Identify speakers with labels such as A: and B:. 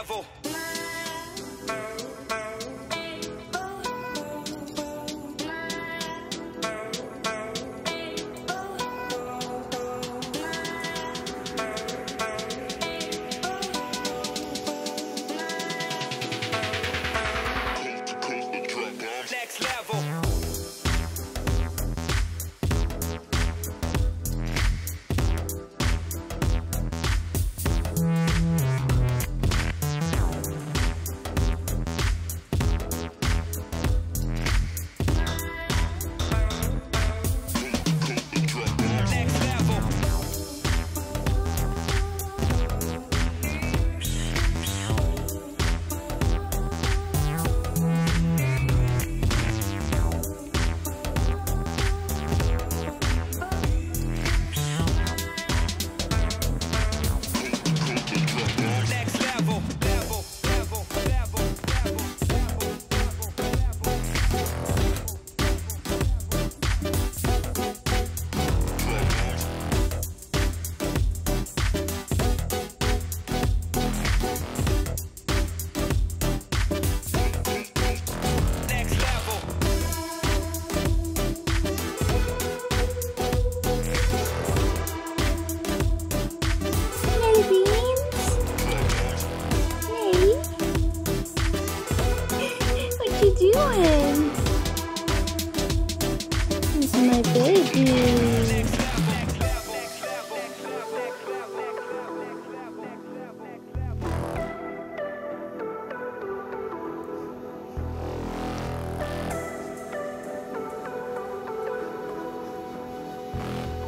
A: level. what you doing? This is my baby. Thank